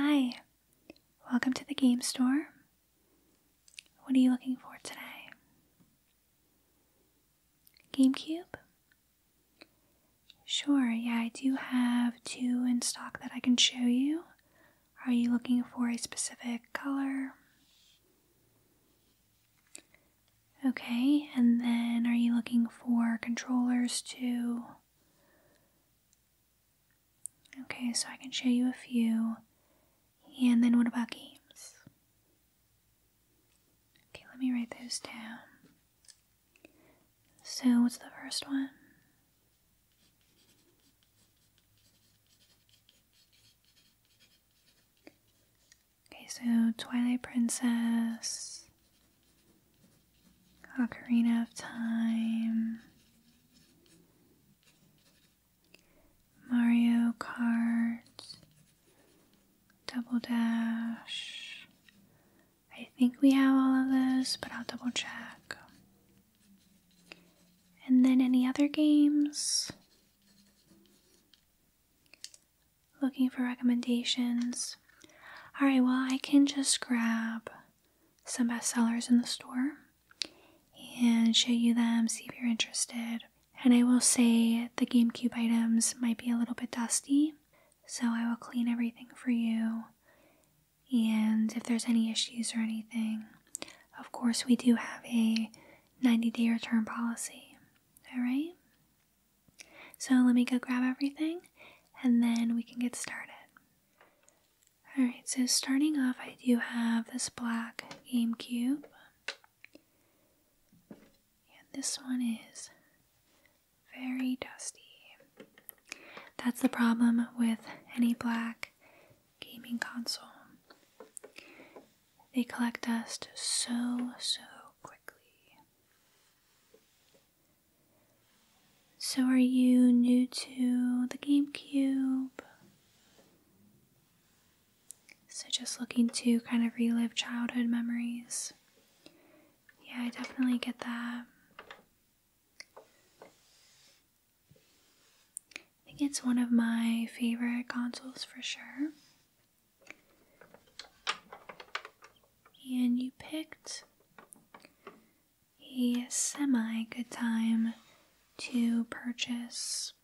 Hi, welcome to the game store. What are you looking for today? GameCube? Sure, yeah, I do have two in stock that I can show you. Are you looking for a specific color? Okay, and then are you looking for controllers too? Okay, so I can show you a few. And then what about games? Okay, let me write those down. So, what's the first one? Okay, so Twilight Princess, Ocarina of Time, Mario Kart, Double Dash. I think we have all of those, but I'll double check. And then any other games? Looking for recommendations. Alright, well, I can just grab some bestsellers in the store and show you them, see if you're interested. And I will say the GameCube items might be a little bit dusty, so I will clean everything for you. And if there's any issues or anything, of course, we do have a 90 day return policy. Alright? So let me go grab everything and then we can get started. Alright, so starting off, I do have this black GameCube. And this one is very dusty. That's the problem with any black gaming console. They collect dust so, so quickly. So, are you new to the GameCube? So, just looking to kind of relive childhood memories. Yeah, I definitely get that. I think it's one of my favorite consoles for sure. And you picked a semi good time to purchase.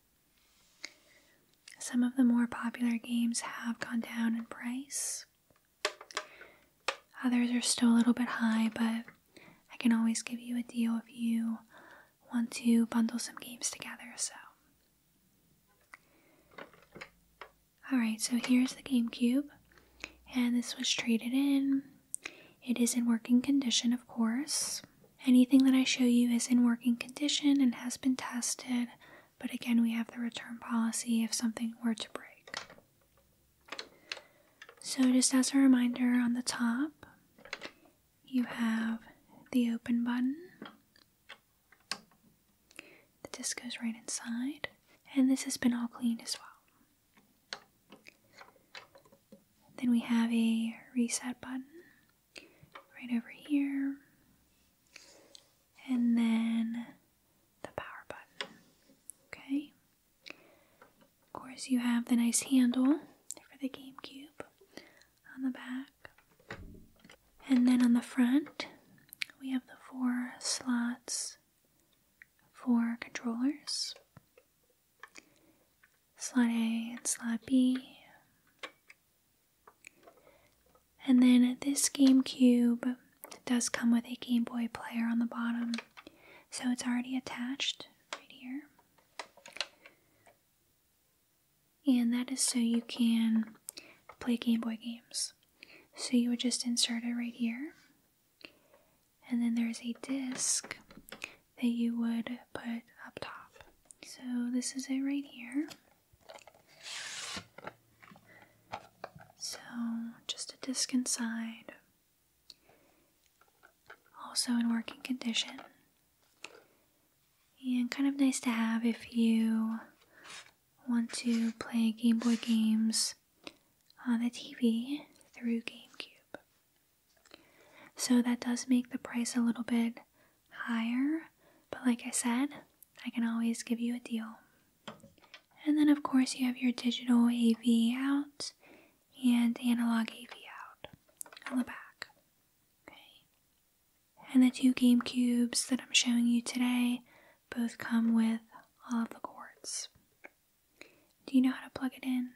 Some of the more popular games have gone down in price. Others are still a little bit high, but I can always give you a deal if you want to bundle some games together. So, alright, so here's the GameCube, and this was traded in. It is in working condition, of course. Anything that I show you is in working condition and has been tested, but again, we have the return policy if something were to break. So, just as a reminder, on the top, you have the open button. The disc goes right inside, and this has been all cleaned as well. Then we have a reset button right over here, and then the power button. Okay, of course, you have the nice handle for the GameCube on the back, and then on the front, we have the four slots for controllers slot A and slot B. And then this GameCube does come with a Game Boy player on the bottom, so it's already attached right here. And that is so you can play Game Boy games. So you would just insert it right here. And then there's a disc that you would put up top. So this is it right here. So just a disc inside. Also in working condition. And kind of nice to have if you want to play Game Boy games on the TV through GameCube. So that does make the price a little bit higher, but like I said, I can always give you a deal. And then, of course, you have your digital AV out and analog AV out on the back. Okay. And the two Game Cubes that I'm showing you today both come with all of the cords. Do you know how to plug it in?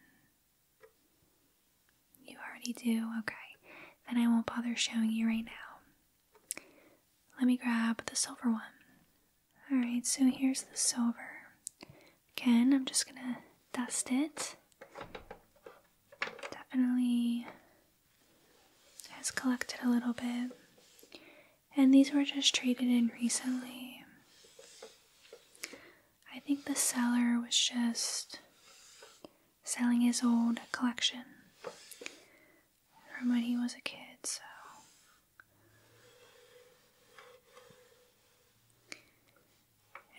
You already do? Okay. Then I won't bother showing you right now. Let me grab the silver one. Alright, so here's the silver. Again, I'm just gonna dust it. Definitely has collected a little bit. And these were just traded in recently. I think the seller was just selling his old collection from when he was a kid, so.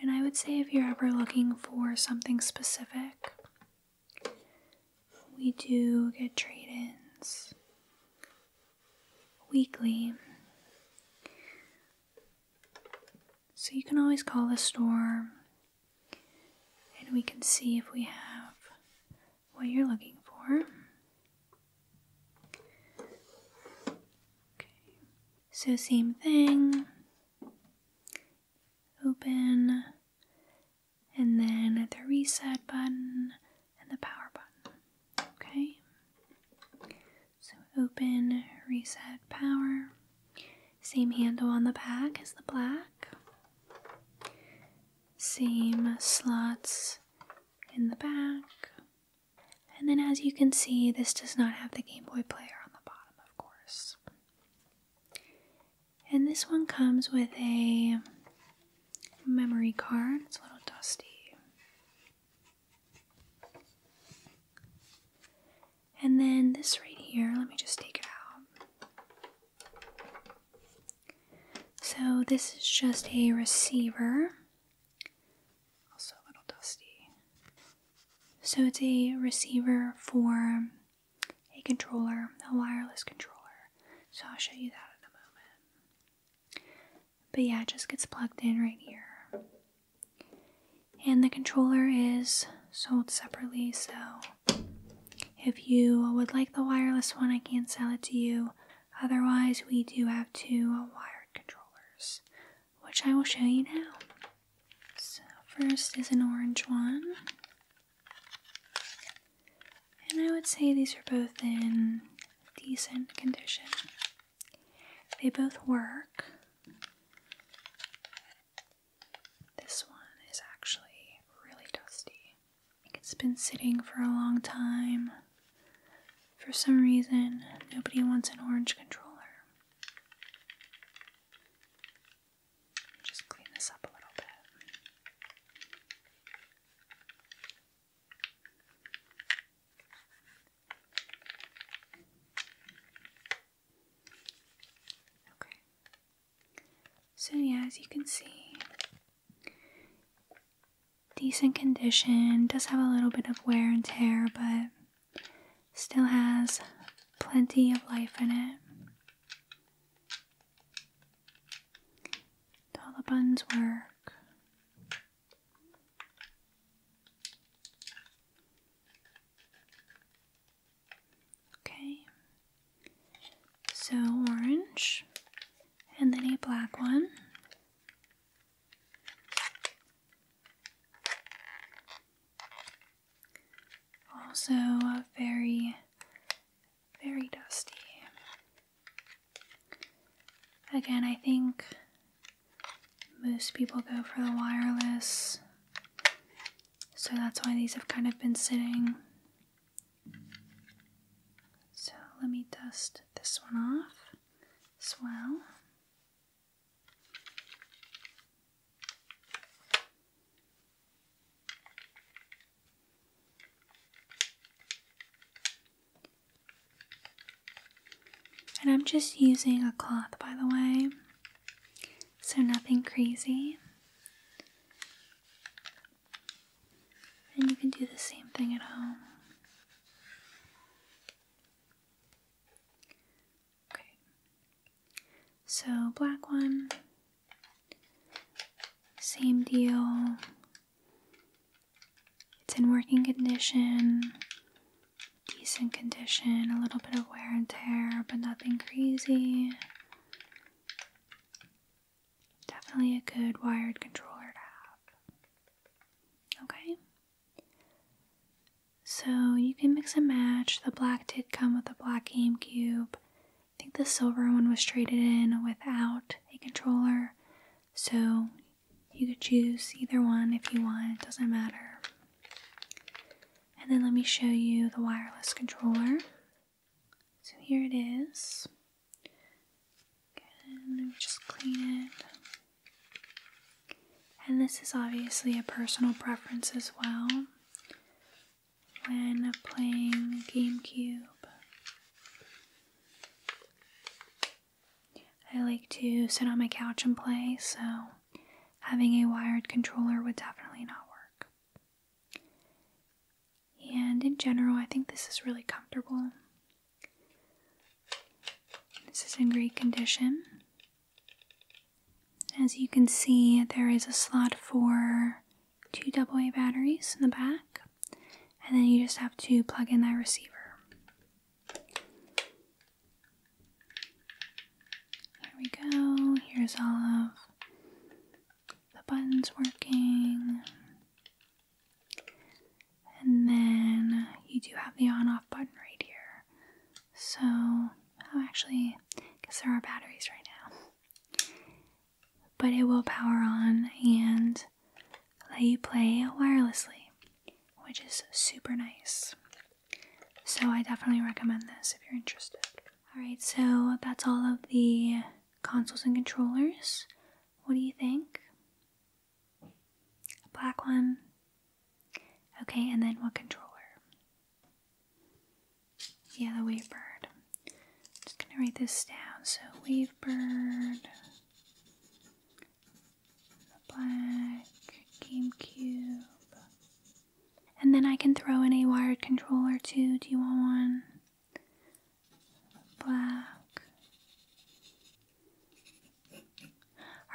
And I would say if you're ever looking for something specific, we do get trade ins weekly. So you can always call the store and we can see if we have what you're looking for. Okay. So, same thing. Open, and then the reset button and the power button. Okay. So, open, reset, power. Same handle on the back as the black. Same slots in the back. And then, as you can see, this does not have the Game Boy player on the bottom, of course. And this one comes with a memory card. It's a little dusty. And then this right here, let me just take it out. So, this is just a receiver. Also a little dusty. So, it's a receiver for a controller, a wireless controller. So, I'll show you that in a moment. But yeah, it just gets plugged in right here. And the controller is sold separately, so if you would like the wireless one, I can sell it to you. Otherwise, we do have two wired controllers, which I will show you now. So, first is an orange one. And I would say these are both in decent condition. They both work. This one is actually really dusty. It's been sitting for a long time. For some reason, nobody wants an orange controller. Just clean this up a little bit. Okay. So, yeah, as you can see, decent condition, does have a little bit of wear and tear, but still has plenty of life in it. All the buns work. Okay, so orange, and then a black one. Also, very, very dusty. Again, I think most people go for the wireless, so that's why these have kind of been sitting. So, let me dust this one off as well. And I'm just using a cloth, by the way, nothing crazy. And you can do the same thing at home. Okay, so black one, same deal. It's in working condition, decent condition, a little bit of wear and tear, but nothing crazy. Definitely a good wired controller to have. Okay? So you can mix and match. The black did come with a black GameCube. I think the silver one was traded in without a controller. So you could choose either one if you want, it doesn't matter. And then let me show you the wireless controller. So here it is. Again, let me just clean it. And this is obviously a personal preference as well when playing GameCube. I like to sit on my couch and play, so having a wired controller would definitely not work. And in general, I think this is really comfortable. This is in great condition. As you can see, there is a slot for two AA batteries in the back, and then you just have to plug in that receiver. Here we go. Here's all of the buttons working. And then you do have the on off button right here. So, oh, actually, I guess there are batteries right. But it will power on and let you play wirelessly, which is super nice. So, I definitely recommend this if you're interested. Alright, so that's all of the consoles and controllers. What do you think? A black one? Okay, and then what controller? Yeah, the Wavebird. Just gonna write this down. So Wavebird, black GameCube, and then I can throw in a wired controller too. Do you want one? Black.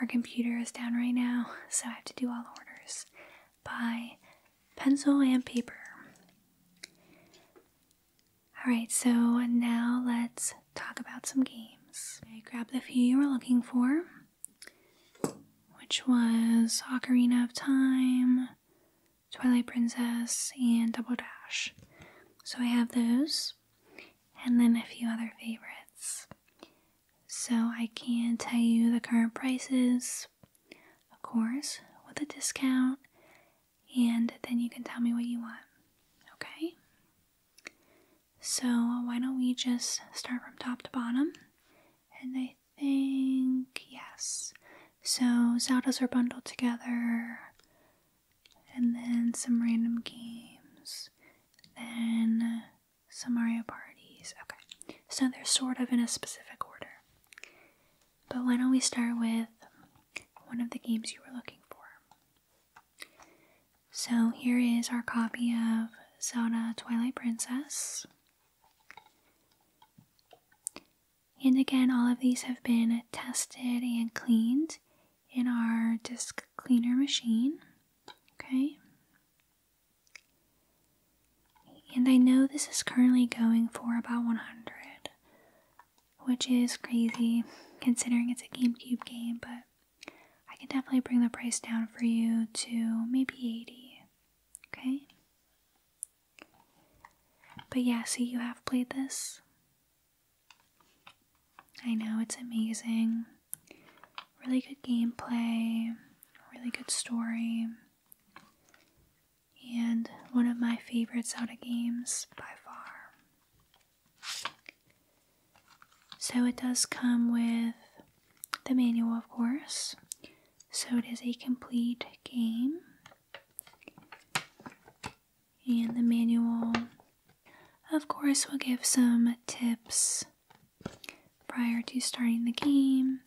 Our computer is down right now, so I have to do all the orders by pencil and paper. Alright, so now let's talk about some games. I grabbed the few you were looking for, which was Ocarina of Time, Twilight Princess, and Double Dash. So I have those, and then a few other favorites. So I can tell you the current prices, of course, with a discount, and then you can tell me what you want. Okay? So, why don't we just start from top to bottom? And I think, yes. So, Zelda's are bundled together, and then some random games, then some Mario parties. Okay, so they're sort of in a specific order. But why don't we start with one of the games you were looking for? So here is our copy of Zelda Twilight Princess. And again, all of these have been tested and cleaned in our disc cleaner machine. Okay. And I know this is currently going for about 100, which is crazy considering it's a GameCube game, but I can definitely bring the price down for you to maybe 80. Okay? But yeah, so you have played this. I know it's amazing. Really good gameplay, really good story, and one of my favorite Zelda games by far. So it does come with the manual, of course. So it is a complete game. And the manual, of course, will give some tips prior to starting the game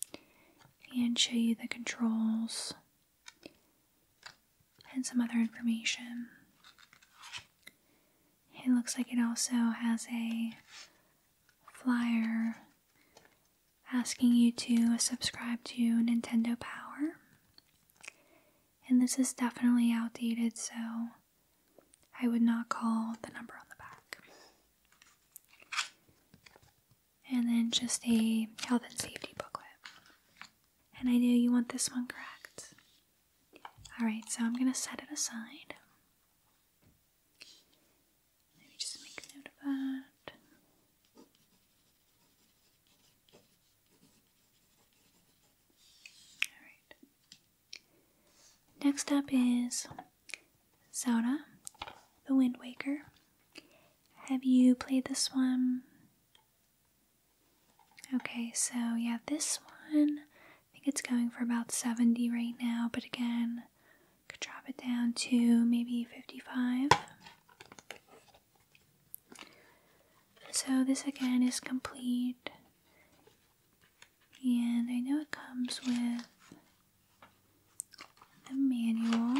and show you the controls and some other information. It looks like it also has a flyer asking you to subscribe to Nintendo Power. And this is definitely outdated, so I would not call the number on the back. and then just a health and safety. And I know you want this one correct. Alright, so I'm going to set it aside. Let me just make a note of that. Alright. Next up is Zelda, The Wind Waker. Have you played this one? Okay, so yeah, this one, think it's going for about 70 right now, but again, could drop it down to maybe 55. So this again is complete. And I know it comes with the manual.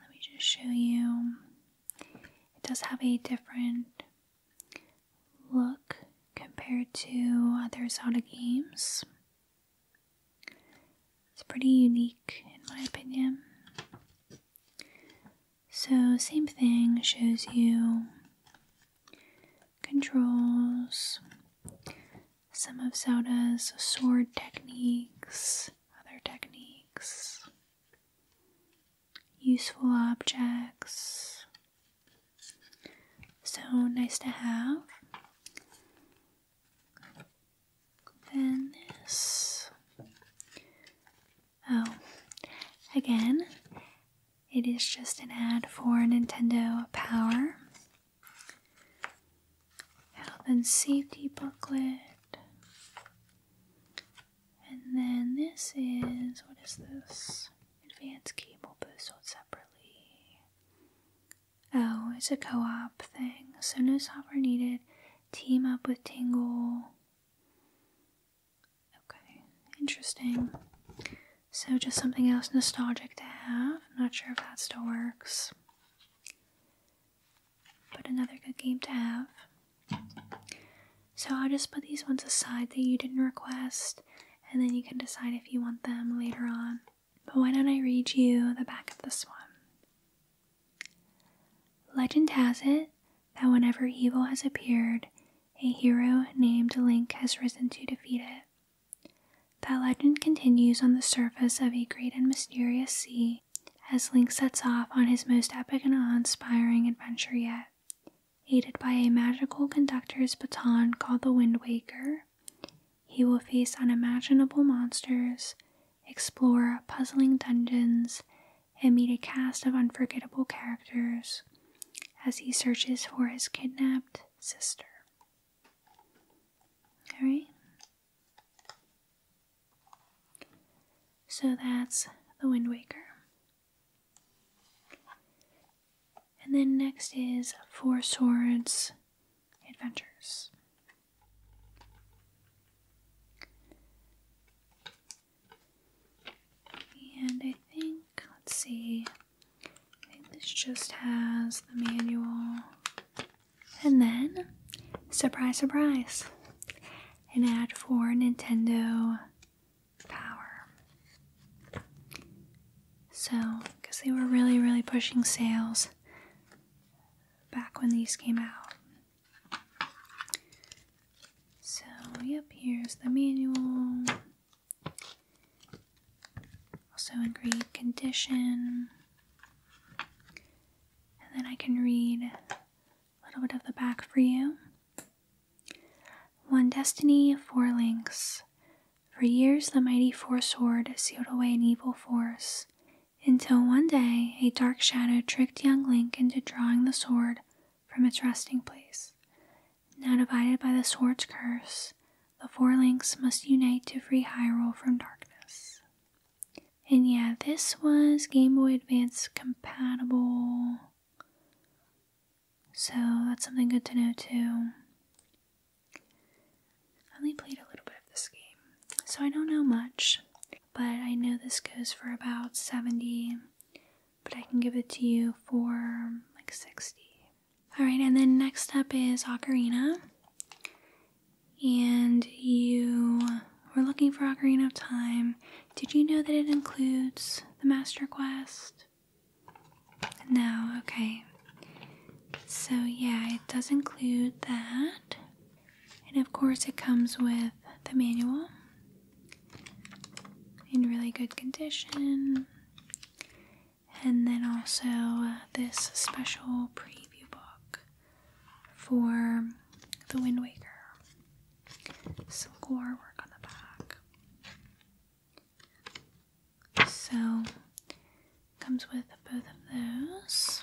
Let me just show you. It does have a different look compared to other Zelda games. It's pretty unique in my opinion. So, same thing shows you controls, some of Zelda's sword techniques, other techniques, useful objects. So nice to have. Then this. Oh, again, it is just an ad for Nintendo Power. Health and safety booklet. And then this is what is this? Advanced cable boost sold separately. Oh, it's a co op thing, so no software needed. Team up with Tingle. Okay, interesting. So, just something else nostalgic to have. I'm Not sure if that still works. But another good game to have. So, I'll just put these ones aside that you didn't request, and then you can decide if you want them later on. But why don't I read you the back of this one? Legend has it that whenever evil has appeared, a hero named Link has risen to defeat it. That legend continues on the surface of a great and mysterious sea as Link sets off on his most epic and awe inspiring adventure yet. Aided by a magical conductor's baton called the Wind Waker, he will face unimaginable monsters, explore puzzling dungeons, and meet a cast of unforgettable characters as he searches for his kidnapped sister. Alright? So that's the Wind Waker. And then next is Four Swords Adventures. And I think, let's see, I think this just has the manual. And then, surprise, surprise, an ad for Nintendo Power. So, because they were really, really pushing sales back when these came out. So, yep, here's the manual. Also in great condition. And then I can read a little bit of the back for you. One destiny, four links. For years, the mighty Four Sword sealed away an evil force, until one day a dark shadow tricked young Link into drawing the sword from its resting place. Now divided by the sword's curse, the four links must unite to free Hyrule from darkness. And yeah, this was Game Boy Advance compatible. So that's something good to know too. I only played a little bit of this game, so I don't know much, but I know this goes for about 70, but I can give it to you for like 60. Alright, and then next up is Ocarina. And you were looking for Ocarina of Time. Did you know that it includes the Master Quest? No, okay. So, yeah, it does include that. And of course, it comes with the manual in really good condition. And then also uh, this special preview book for The Wind Waker. Some cool artwork on the back. So, comes with both of those.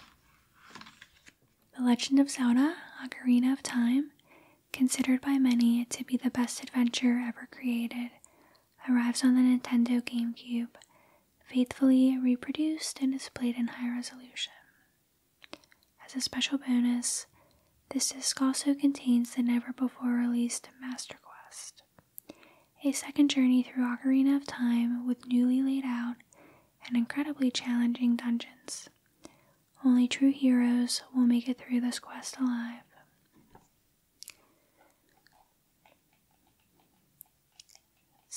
The Legend of Zelda Ocarina of Time, considered by many to be the best adventure ever created, arrives on the Nintendo GameCube, faithfully reproduced and displayed in high resolution. As a special bonus, this disc also contains the never before released Master Quest, a second journey through Ocarina of Time with newly laid out and incredibly challenging dungeons. Only true heroes will make it through this quest alive.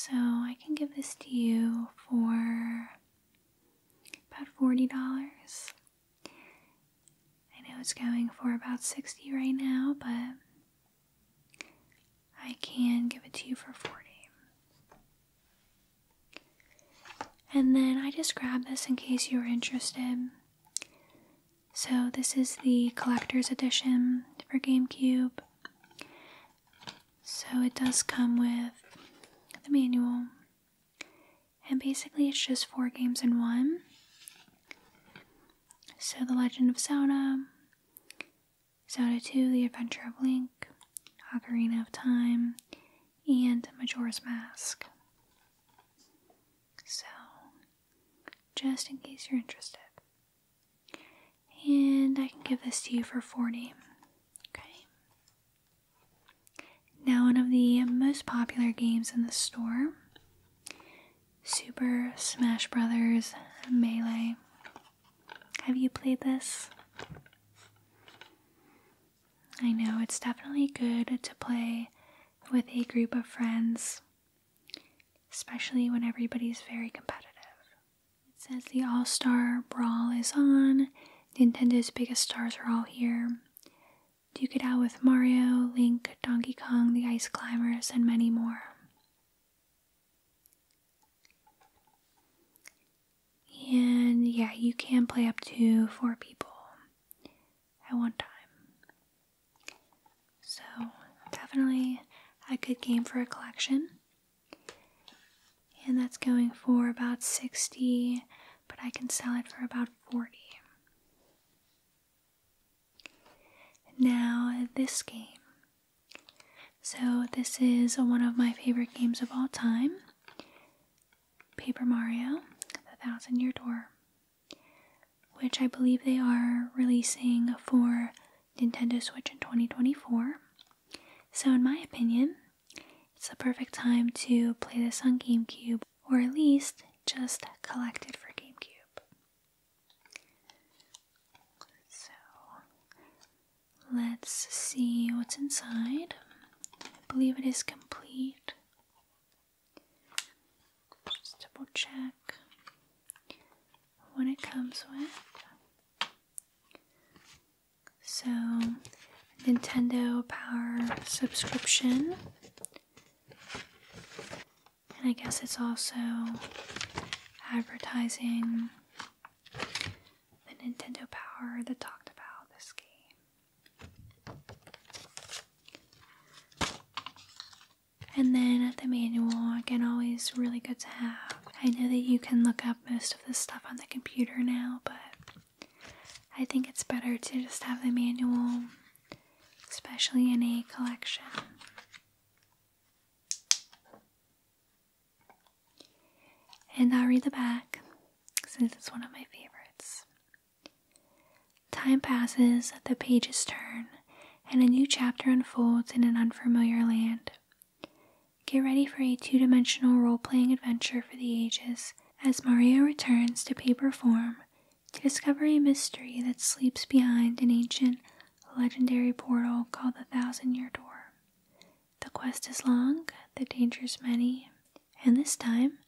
So I can give this to you for about $40. I know it's going for about 60 right now, but I can give it to you for 40. And then I just grabbed this in case you were interested. So this is the collector's edition for GameCube. So it does come with the manual. And basically it's just four games in one. So The Legend of Zelda, Zelda 2, The Adventure of Link, Ocarina of Time, and Majora's Mask. So, just in case you're interested. And I can give this to you for 40. Okay. Now, one of the most popular games in the store Super Smash Brothers Melee. Have you played this? I know it's definitely good to play with a group of friends, especially when everybody's very competitive. It says the All Star Brawl is on, Nintendo's biggest stars are all here. Duke it out with Mario, Link, Donkey Kong, the Ice Climbers, and many more. And yeah, you can play up to four people at one time. So, definitely a good game for a collection. And that's going for about 60, but I can sell it for about 40. Now, this game. So, this is one of my favorite games of all time Paper Mario, The Thousand Year Door, which I believe they are releasing for Nintendo Switch in 2024. So, in my opinion, it's the perfect time to play this on GameCube, or at least just collect it for GameCube. So, let's see what's inside. I believe it is complete. Just double check what it comes with. So, Nintendo Power subscription. And I guess it's also advertising the Nintendo Power the talked about this game. And then the manual, again, always really good to have. I know that you can look up most of this stuff on the computer now, but I think it's better to just have the manual, especially in a collection. And I'll read the back since it's one of my favorites. Time passes, the pages turn, and a new chapter unfolds in an unfamiliar land. Get ready for a two dimensional role playing adventure for the ages as Mario returns to paper form to discover a mystery that sleeps behind an ancient, legendary portal called the Thousand Year Door. The quest is long, the dangers many, and this time,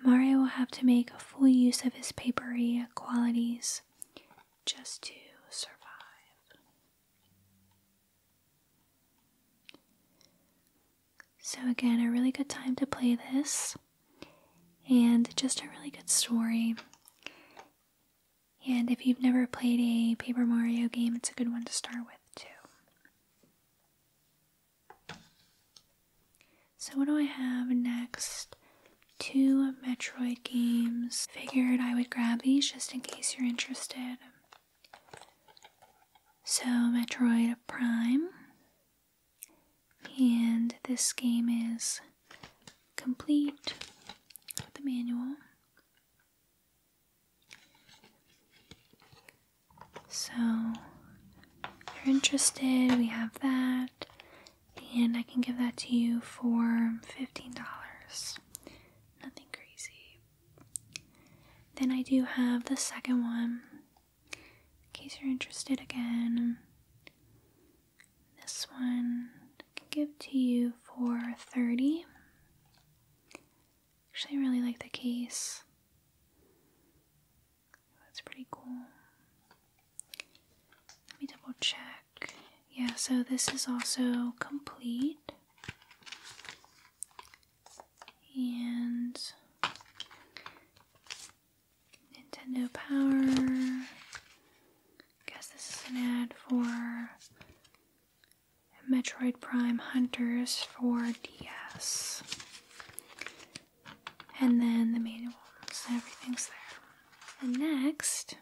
Mario will have to make full use of his papery qualities just to So, again, a really good time to play this, and just a really good story. And if you've never played a Paper Mario game, it's a good one to start with, too. So, what do I have next? Two Metroid games. Figured I would grab these just in case you're interested. So, Metroid Prime. And this game is complete with the manual. So, if you're interested, we have that, and I can give that to you for $15. Nothing crazy. Then I do have the second one, in case you're interested again. This one give to you for 30 Actually, I really like the case. That's pretty cool. Let me double check. Yeah, so this is also complete. And Nintendo Power. Guess this is an ad for Metroid Prime Hunters for DS. And then the manuals, everything's there. And next,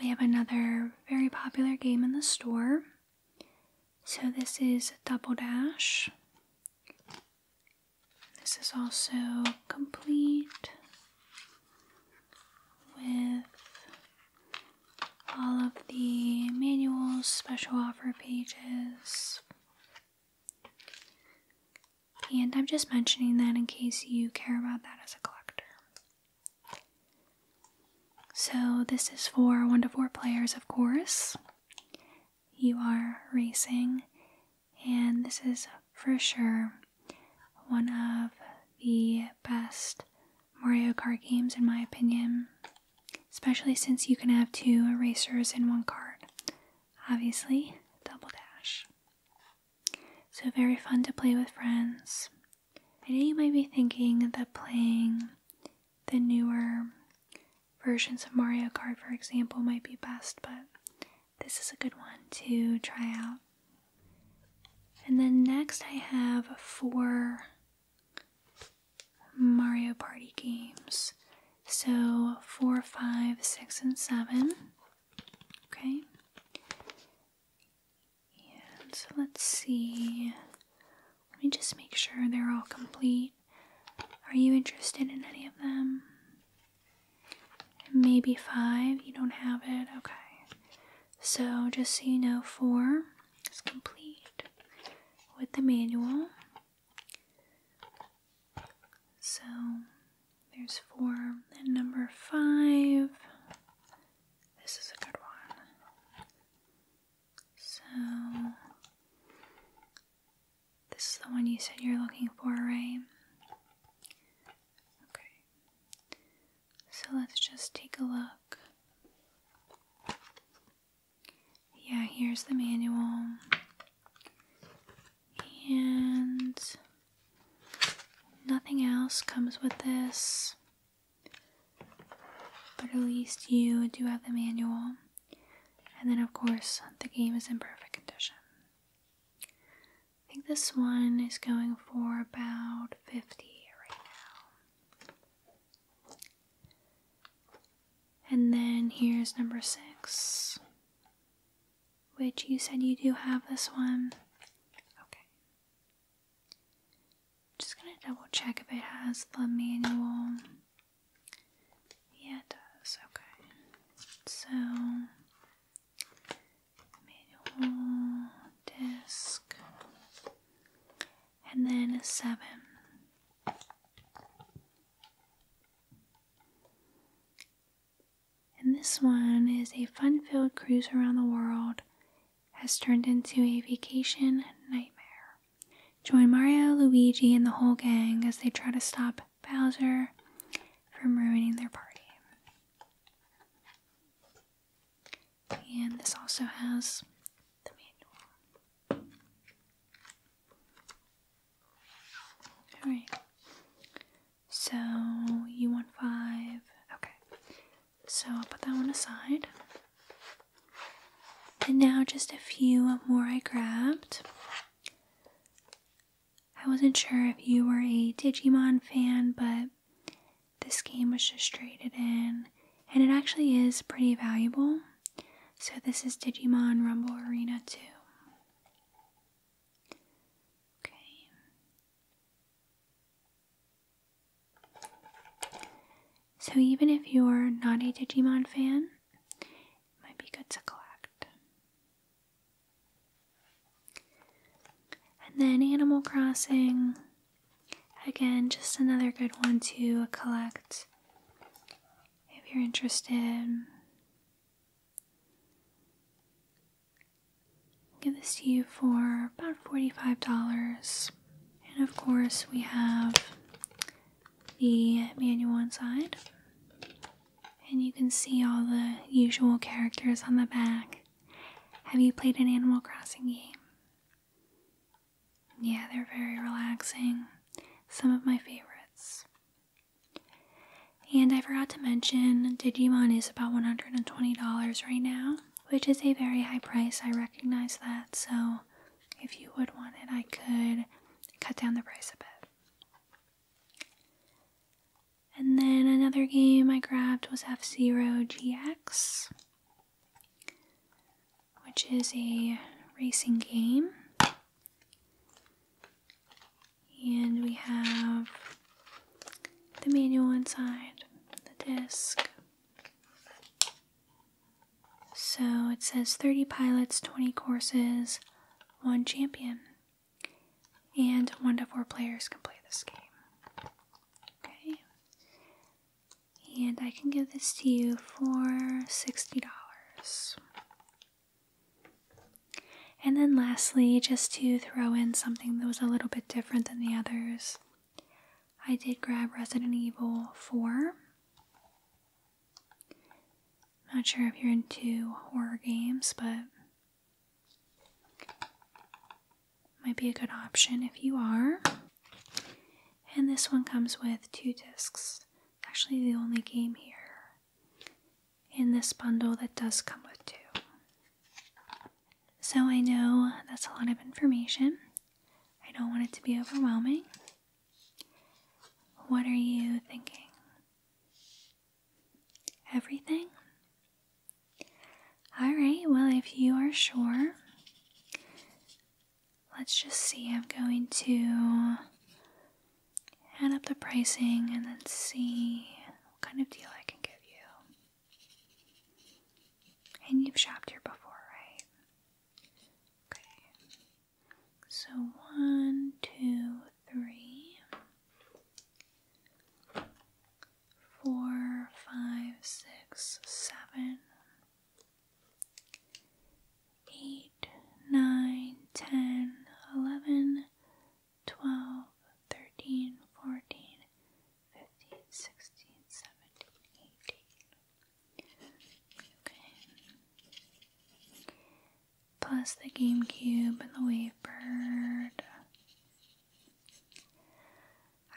we have another very popular game in the store. So this is Double Dash. This is also complete with all of the manuals, special offer pages. And I'm just mentioning that in case you care about that as a collector. So, this is for one to four players, of course. You are racing, and this is for sure one of the best Mario Kart games, in my opinion, especially since you can have two racers in one card. Obviously. So, very fun to play with friends. I know you might be thinking that playing the newer versions of Mario Kart, for example, might be best, but this is a good one to try out. And then next, I have four Mario Party games. So, four, five, six, and seven. Okay. So let's see. Let me just make sure they're all complete. Are you interested in any of them? Maybe five? You don't have it? Okay. So, just so you know, four is complete with the manual. So, there's four. And number five. This is a good one. So, the one you said you're looking for, right? Okay. So let's just take a look. Yeah, here's the manual. And nothing else comes with this. But at least you do have the manual. And then, of course, the game is in perfect condition. This one is going for about 50 right now. And then here's number six, which you said you do have this one. Okay. Just gonna double check if it has the manual. Yeah, it does. Okay. So, manual, disc, and then a seven. And this one is a fun filled cruise around the world has turned into a vacation nightmare. Join Mario, Luigi, and the whole gang as they try to stop Bowser from ruining their party. And this also has Alright. So you want five. Okay. So I'll put that one aside. And now just a few more I grabbed. I wasn't sure if you were a Digimon fan, but this game was just traded in. And it actually is pretty valuable. So this is Digimon Rumble Arena 2. So, even if you're not a Digimon fan, it might be good to collect. And then Animal Crossing. Again, just another good one to collect if you're interested. give this to you for about $45. And of course, we have the manual inside. And you can see all the usual characters on the back. Have you played an Animal Crossing game? Yeah, they're very relaxing. Some of my favorites. And I forgot to mention, Digimon is about $120 right now, which is a very high price. I recognize that, so if you would want it, I could cut down the price a bit. And then another game I grabbed was F Zero GX, which is a racing game. And we have the manual inside, the disc. So it says 30 pilots, 20 courses, 1 champion. And 1 to 4 players can play this game. Okay. And I can give this to you for $60. And then lastly, just to throw in something that was a little bit different than the others, I did grab Resident Evil 4. Not sure if you're into horror games, but might be a good option if you are. And this one comes with two discs. Actually, the only game here in this bundle that does come with two. So I know that's a lot of information. I don't want it to be overwhelming. What are you thinking? Everything? Alright, well, if you are sure, let's just see. I'm going to up the pricing and then see what kind of deal I can give you. And you've shopped here before, right? Okay. So one, two, three, four, five, six, seven, eight, nine, ten, Plus the GameCube and the Wavebird.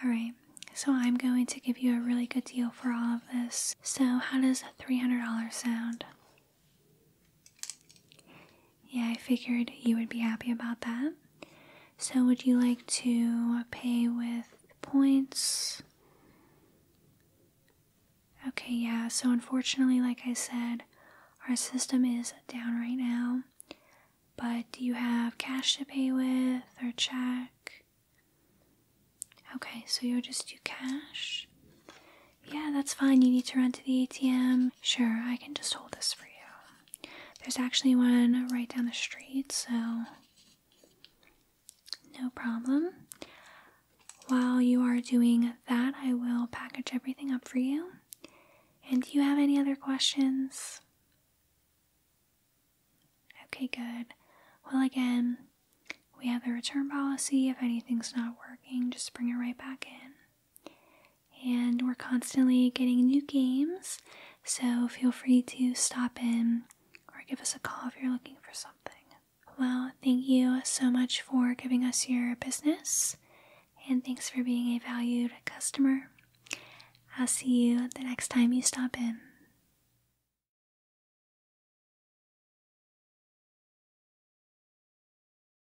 Alright, so I'm going to give you a really good deal for all of this. So, how does $300 sound? Yeah, I figured you would be happy about that. So, would you like to pay with points? Okay, yeah, so unfortunately, like I said, our system is down right now. But do you have cash to pay with or check? Okay, so you'll just do cash? Yeah, that's fine. You need to run to the ATM. Sure, I can just hold this for you. There's actually one right down the street, so no problem. While you are doing that, I will package everything up for you. And do you have any other questions? Okay, good. Well, again, we have the return policy. If anything's not working, just bring it right back in. And we're constantly getting new games, so feel free to stop in or give us a call if you're looking for something. Well, thank you so much for giving us your business, and thanks for being a valued customer. I'll see you the next time you stop in.